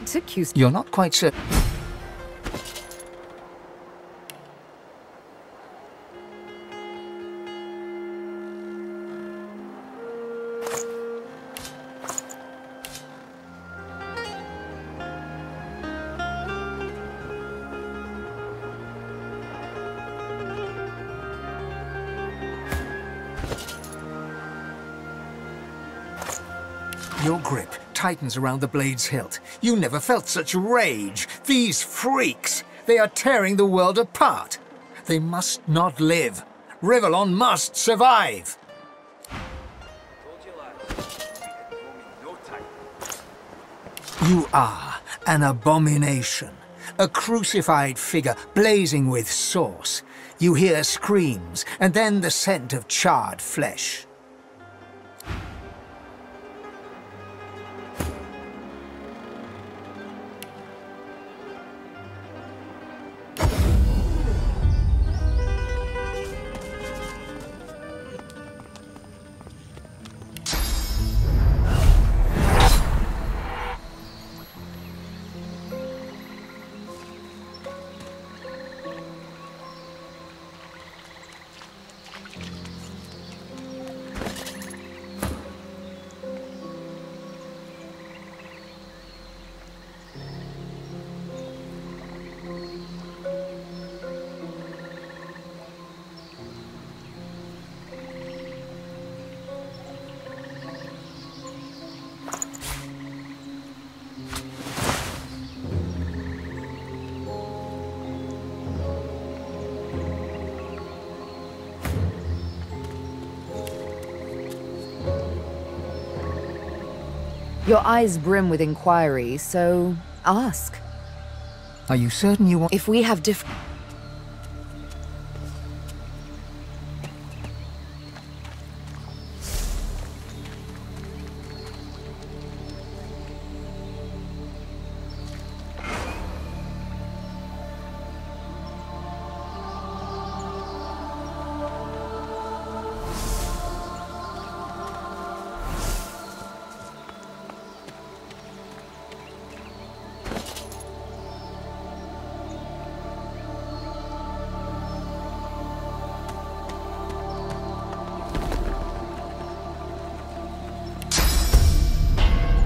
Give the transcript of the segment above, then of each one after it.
What took you... You're not quite sure. Your grip tightens around the blade's hilt. You never felt such rage. These freaks, they are tearing the world apart. They must not live. Rivellon must survive. You are an abomination. A crucified figure blazing with Source. You hear screams, and then the scent of charred flesh. Your eyes brim with inquiry, so ask. Are you certain you want... If we have different...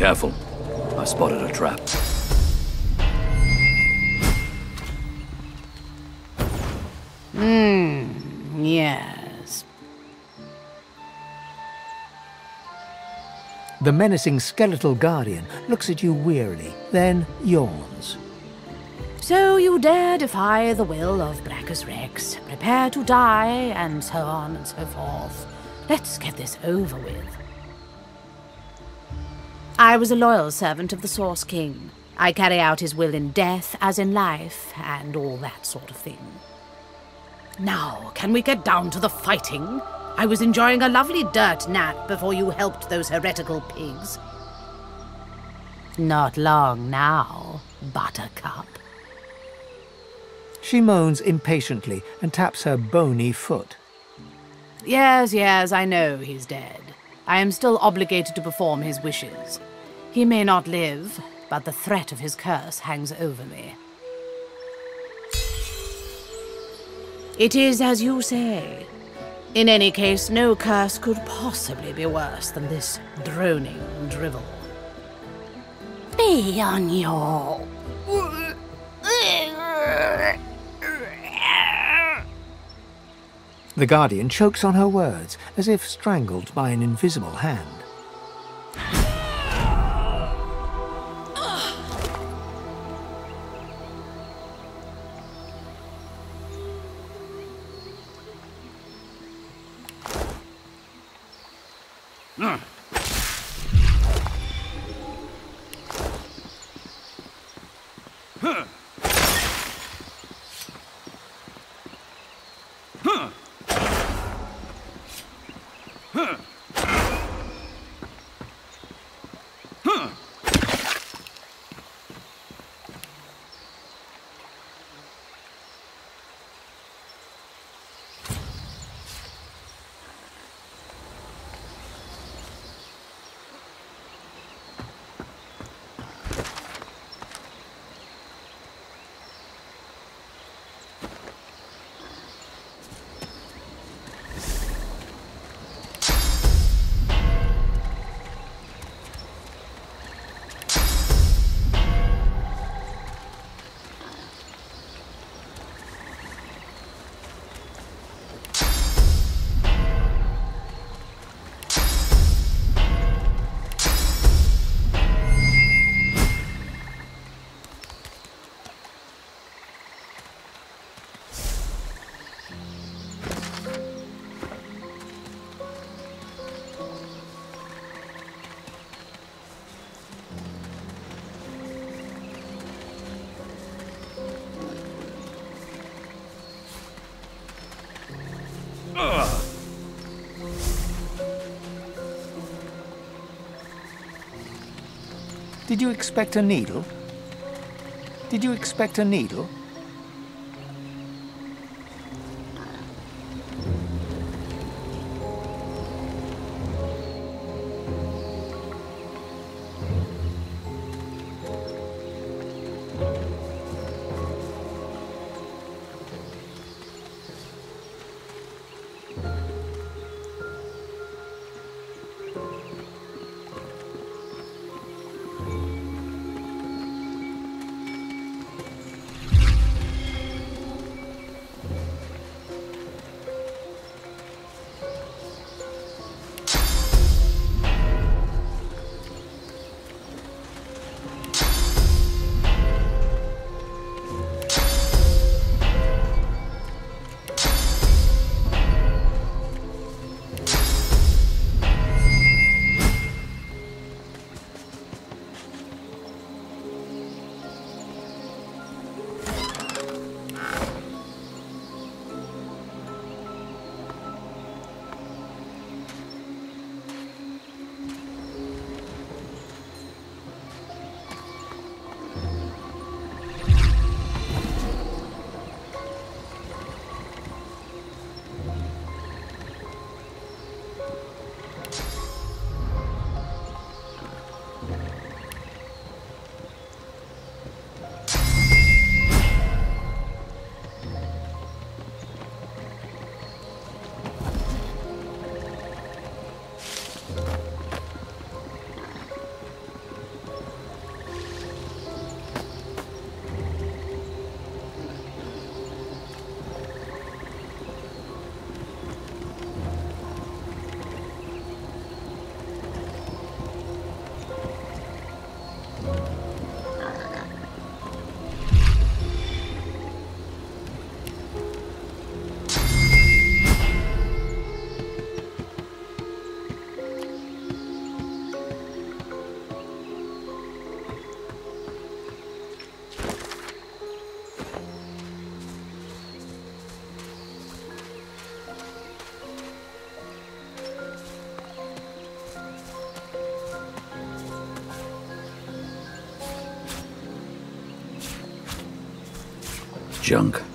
Careful. I spotted a trap. Hmm, yes. The menacing skeletal guardian looks at you wearily, then yawns. So you dare defy the will of Braccus Rex, prepare to die, and so on and so forth. Let's get this over with. I was a loyal servant of the Source King. I carry out his will in death as in life, and all that sort of thing. Now, can we get down to the fighting? I was enjoying a lovely dirt nap before you helped those heretical pigs. Not long now, Buttercup. She moans impatiently and taps her bony foot. Yes, yes, I know he's dead. I am still obligated to perform his wishes. He may not live, but the threat of his curse hangs over me. It is as you say. In any case, no curse could possibly be worse than this droning drivel. Be on your... The guardian chokes on her words, as if strangled by an invisible hand. Did you expect a needle? Did you expect a needle? Junk.